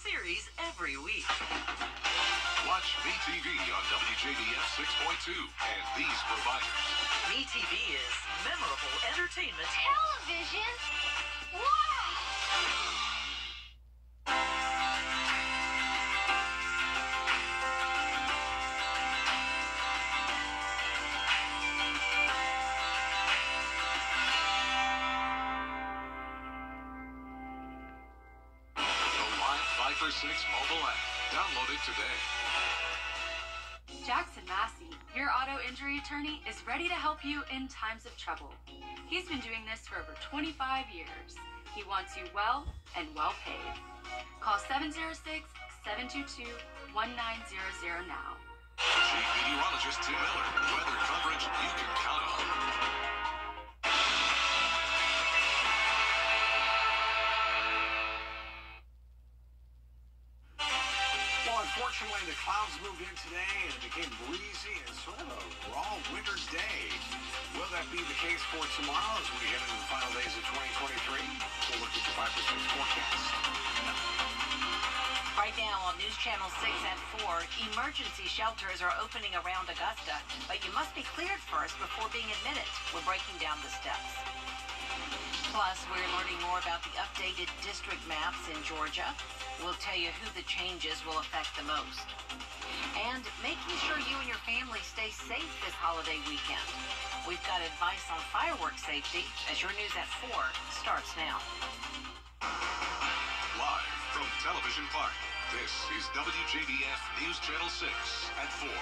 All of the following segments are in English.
series every week. Watch MeTV on WJBF 6.2 and these providers. MeTV is memorable entertainment. Television? Wow! For 6 mobile app. Download it today. Jackson Massey, your auto injury attorney, is ready to help you in times of trouble. He's been doing this for over 25 years. He wants you well and well paid. Call 706 722 1900 now. Chief Meteorologist Tim Miller. Weather coverage you can count on. Clouds moved in today and it became breezy and sort of a raw winter's day. Will that be the case for tomorrow as we head into the final days of 2023? We'll look at the 5 forecast. Right now on News Channel 6 at 4, emergency shelters are opening around Augusta, but you must be cleared first before being admitted. We're breaking down the steps. Plus, we're learning more about the updated district maps in Georgia. We'll tell you who the changes will affect the most. And making sure you and your family stay safe this holiday weekend. We've got advice on fireworks safety as your news at 4 starts now. Live from Television Park. This is WJBF News Channel 6 at 4.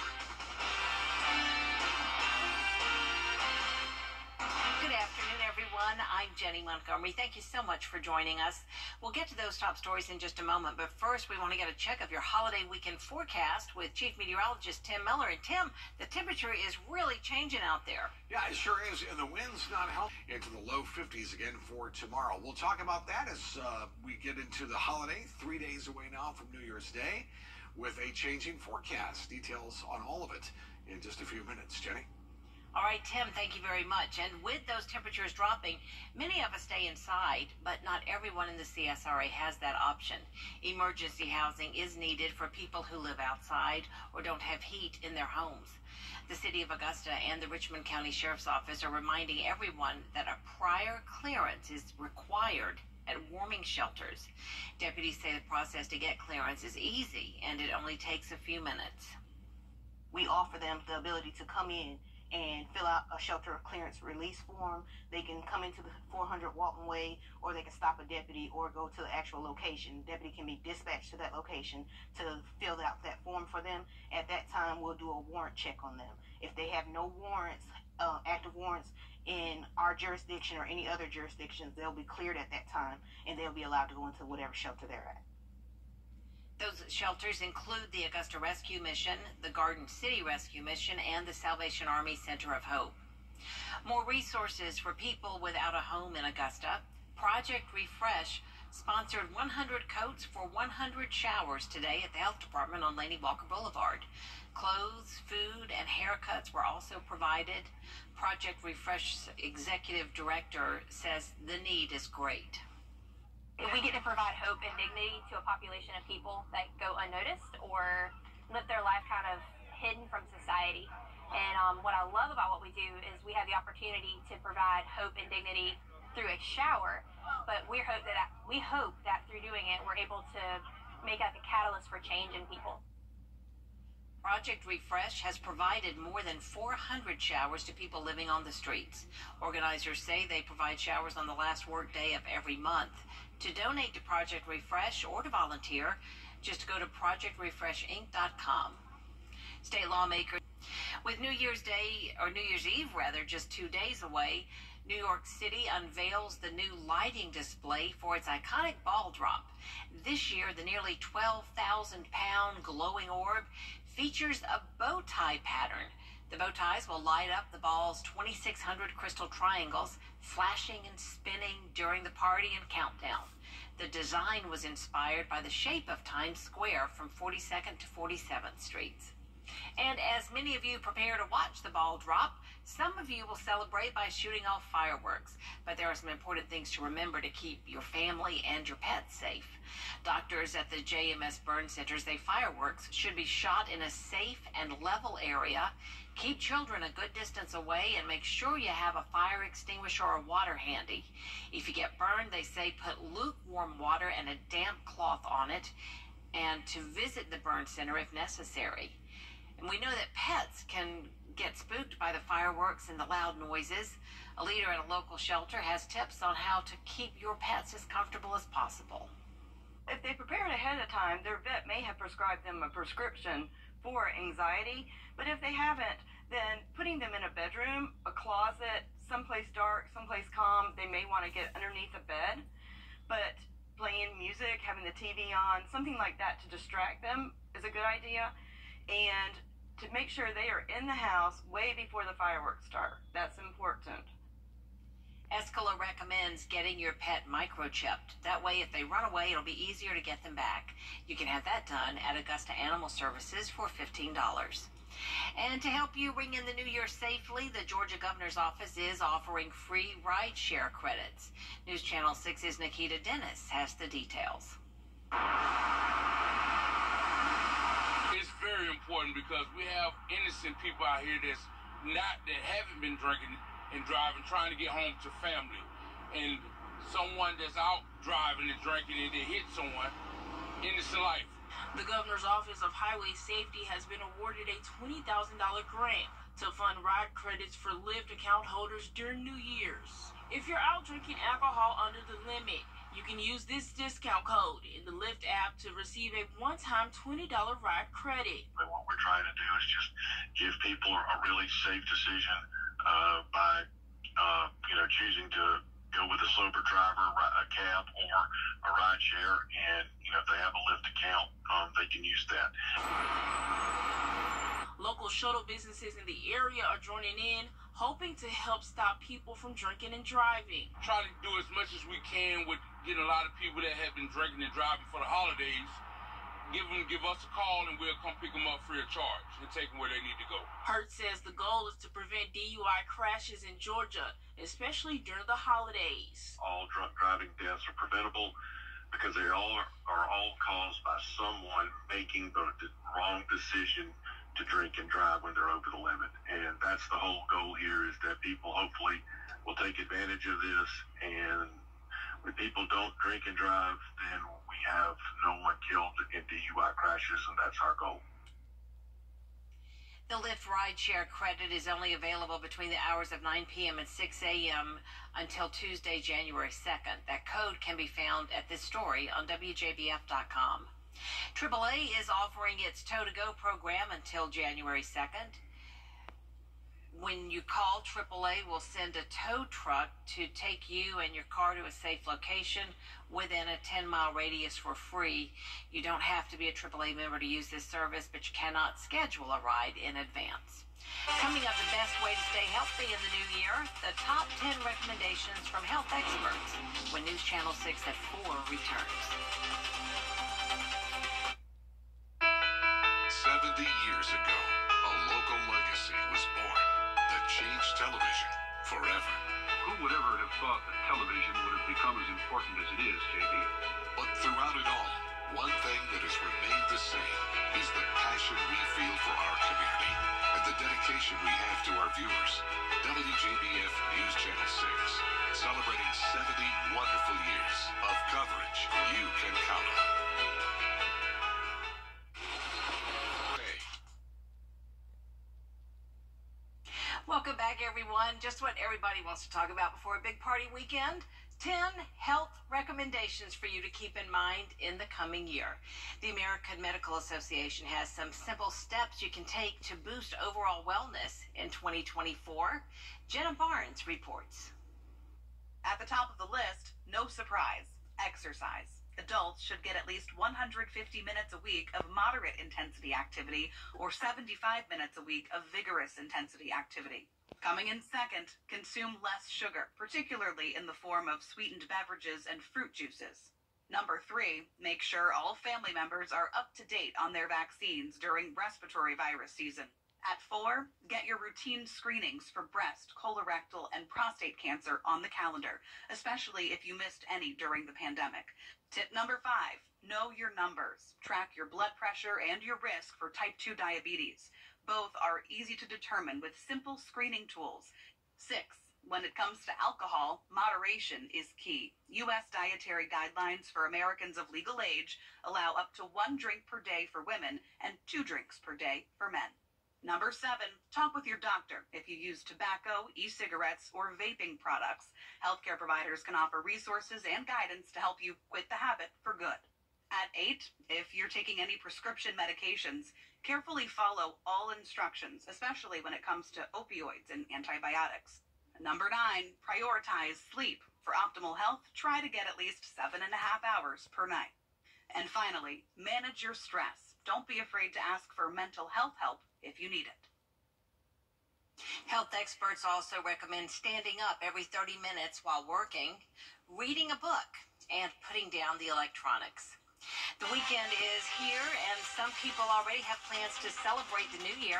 I'm Jenny Montgomery. Thank you so much for joining us. We'll get to those top stories in just a moment, but first, we want to get a check of your holiday weekend forecast with Chief Meteorologist Tim Miller. And Tim, the temperature is really changing out there. Yeah, it sure is. And the wind's not helping into the low 50s again for tomorrow. We'll talk about that as uh, we get into the holiday, three days away now from New Year's Day, with a changing forecast. Details on all of it in just a few minutes. Jenny? All right, Tim, thank you very much. And with those temperatures dropping, many of us stay inside, but not everyone in the CSRA has that option. Emergency housing is needed for people who live outside or don't have heat in their homes. The City of Augusta and the Richmond County Sheriff's Office are reminding everyone that a prior clearance is required at warming shelters. Deputies say the process to get clearance is easy and it only takes a few minutes. we offer them the ability to come in and fill out a shelter clearance release form. They can come into the 400 Walton Way, or they can stop a deputy or go to the actual location. Deputy can be dispatched to that location to fill out that form for them. At that time, we'll do a warrant check on them. If they have no warrants, uh, active warrants in our jurisdiction or any other jurisdictions, they'll be cleared at that time, and they'll be allowed to go into whatever shelter they're at. Those shelters include the Augusta Rescue Mission, the Garden City Rescue Mission, and the Salvation Army Center of Hope. More resources for people without a home in Augusta. Project Refresh sponsored 100 coats for 100 showers today at the Health Department on Laney Walker Boulevard. Clothes, food, and haircuts were also provided. Project Refresh Executive Director says the need is great. We get to provide hope and dignity to a population of people that go unnoticed or live their life kind of hidden from society. And um, what I love about what we do is we have the opportunity to provide hope and dignity through a shower. But we hope that we hope that through doing it, we're able to make like a catalyst for change in people. Project Refresh has provided more than 400 showers to people living on the streets. Organizers say they provide showers on the last workday of every month. To donate to Project Refresh or to volunteer, just go to projectrefreshinc.com. State lawmakers with New Year's Day or New Year's Eve rather just 2 days away, New York City unveils the new lighting display for its iconic ball drop. This year, the nearly 12,000 pound glowing orb features a bow tie pattern. The bow ties will light up the ball's 2,600 crystal triangles, flashing and spinning during the party and countdown. The design was inspired by the shape of Times Square from 42nd to 47th Streets. And as many of you prepare to watch the ball drop, some of you will celebrate by shooting off fireworks. But there are some important things to remember to keep your family and your pets safe. Doctors at the JMS Burn Center say fireworks should be shot in a safe and level area. Keep children a good distance away and make sure you have a fire extinguisher or water handy. If you get burned, they say put lukewarm water and a damp cloth on it and to visit the burn center if necessary. And we know that pets can get spooked by the fireworks and the loud noises. A leader at a local shelter has tips on how to keep your pets as comfortable as possible. If they prepare it ahead of time, their vet may have prescribed them a prescription for anxiety, but if they haven't, then putting them in a bedroom, a closet, someplace dark, someplace calm, they may want to get underneath a bed. But playing music, having the TV on, something like that to distract them is a good idea. And to make sure they are in the house way before the fireworks start. That's important. Escala recommends getting your pet microchipped. That way, if they run away, it'll be easier to get them back. You can have that done at Augusta Animal Services for $15. And to help you ring in the new year safely, the Georgia Governor's Office is offering free rideshare credits. News Channel 6's Nikita Dennis has the details. Important because we have innocent people out here that's not that haven't been drinking and driving, trying to get home to family, and someone that's out driving and drinking and they hit someone, innocent life. The governor's office of highway safety has been awarded a $20,000 grant to fund ride credits for Lyft account holders during New Year's. If you're out drinking alcohol under the limit, you can use this discount code in the Lyft app to receive a one-time $20 ride credit. What we're trying to do is just give people a really safe decision uh, by, uh, you know, choosing to go with a sober driver, a cab, or a ride share. And, you know, if they have a Lyft account, um, they can use that. Local shuttle businesses in the area are joining in, hoping to help stop people from drinking and driving. Try to do as much as we can with getting a lot of people that have been drinking and driving for the holidays. Give them, give us a call, and we'll come pick them up free of charge and take them where they need to go. Hurt says the goal is to prevent DUI crashes in Georgia, especially during the holidays. All drunk driving deaths are preventable because they all are, are all caused by someone making the, the wrong decision to drink and drive when they're over the limit. And that's the whole goal here is that people hopefully will take advantage of this. And when people don't drink and drive, then we have no one killed in DUI crashes, and that's our goal. The Lyft rideshare credit is only available between the hours of 9 p.m. and 6 a.m. until Tuesday, January 2nd. That code can be found at this story on WJBF.com. AAA is offering its Tow to Go program until January 2nd. When you call, AAA we'll send a tow truck to take you and your car to a safe location within a 10 mile radius for free. You don't have to be a AAA member to use this service, but you cannot schedule a ride in advance. Coming up, the best way to stay healthy in the new year, the top 10 recommendations from health experts when News Channel 6 at 4 returns. 70 years ago, a local legacy was born changed television forever. Who would ever have thought that television would have become as important as it is, JB? But throughout it all, one thing that has remained the same is the passion we feel for our community and the dedication we have to our viewers. WJBF News Channel 6, celebrating 70 wonderful years of coverage you can count on. Everyone. Just what everybody wants to talk about before a big party weekend. 10 health recommendations for you to keep in mind in the coming year. The American Medical Association has some simple steps you can take to boost overall wellness in 2024. Jenna Barnes reports. At the top of the list, no surprise, exercise. Adults should get at least 150 minutes a week of moderate intensity activity or 75 minutes a week of vigorous intensity activity. Coming in second, consume less sugar, particularly in the form of sweetened beverages and fruit juices. Number three, make sure all family members are up to date on their vaccines during respiratory virus season. At four, get your routine screenings for breast, colorectal, and prostate cancer on the calendar, especially if you missed any during the pandemic. Tip number five, know your numbers. Track your blood pressure and your risk for type 2 diabetes. Both are easy to determine with simple screening tools. Six, when it comes to alcohol, moderation is key. U.S. dietary guidelines for Americans of legal age allow up to one drink per day for women and two drinks per day for men. Number seven, talk with your doctor if you use tobacco, e cigarettes, or vaping products. Healthcare providers can offer resources and guidance to help you quit the habit for good. At eight, if you're taking any prescription medications, carefully follow all instructions, especially when it comes to opioids and antibiotics. Number nine, prioritize sleep. For optimal health, try to get at least seven and a half hours per night. And finally, manage your stress. Don't be afraid to ask for mental health help if you need it. Health experts also recommend standing up every 30 minutes while working, reading a book, and putting down the electronics. The weekend is here, and some people already have plans to celebrate the new year.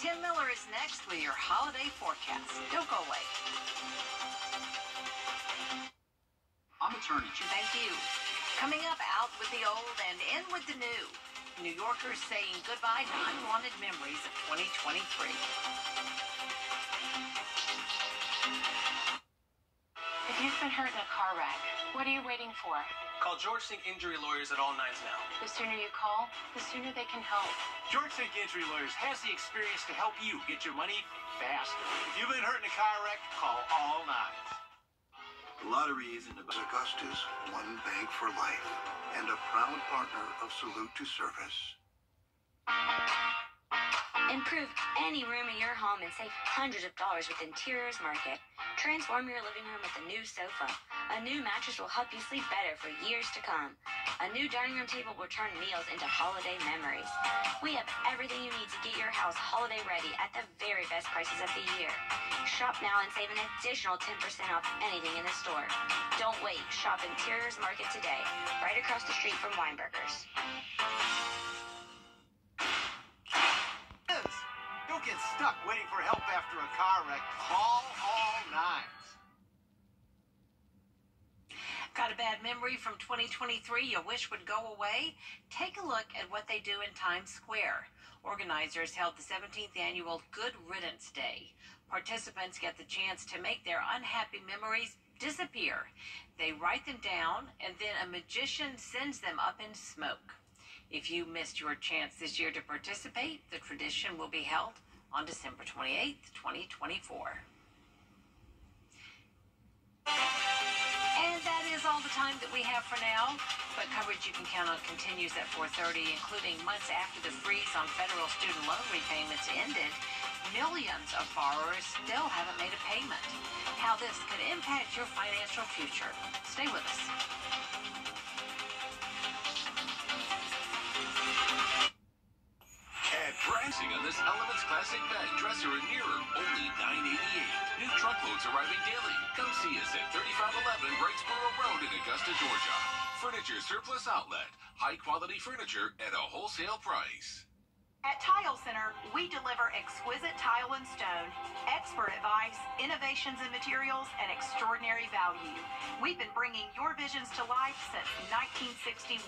Tim Miller is next with your holiday forecast. Don't go away. I'm attorney. Thank you. Coming up, out with the old and in with the new. New Yorkers saying goodbye to unwanted memories of 2023. You've been hurt in a car wreck, what are you waiting for? Call George Sink Injury Lawyers at all nines now. The sooner you call, the sooner they can help. George Sink Injury Lawyers has the experience to help you get your money faster. If you've been hurt in a car wreck, call all nines. The lottery isn't about Augusta's one bank for life and a proud partner of Salute to Service. Improve any room in your home and save hundreds of dollars with Interiors Market. Transform your living room with a new sofa. A new mattress will help you sleep better for years to come. A new dining room table will turn meals into holiday memories. We have everything you need to get your house holiday ready at the very best prices of the year. Shop now and save an additional 10% off anything in the store. Don't wait. Shop Interiors Market today, right across the street from Weinbergers. Get stuck waiting for help after a car wreck. Call all nines. Got a bad memory from 2023 you wish would go away? Take a look at what they do in Times Square. Organizers held the 17th annual Good Riddance Day. Participants get the chance to make their unhappy memories disappear. They write them down, and then a magician sends them up in smoke. If you missed your chance this year to participate, the tradition will be held on December 28th, 2024. And that is all the time that we have for now. But coverage you can count on continues at 4:30, including months after the freeze on federal student loan repayments ended. Millions of borrowers still haven't made a payment. How this could impact your financial future. Stay with us. Classic dresser and mirror, only $9.88. New truckloads arriving daily. Come see us at 3511 Wrightsboro Road in Augusta, Georgia. Furniture Surplus Outlet. High quality furniture at a wholesale price. At Tile Center, we deliver exquisite tile and stone, expert advice, innovations in materials, and extraordinary value. We've been bringing your visions to life since 1961.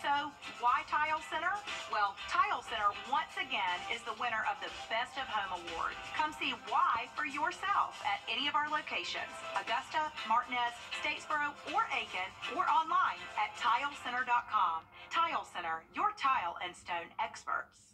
So, why Tile Center? Well, Tile Center once again is the winner of the Best of Home Award. Come see why for yourself at any of our locations Augusta, Martinez, Statesboro, or Aiken, or online at tilecenter.com. Tile Center, your tile and stone experts.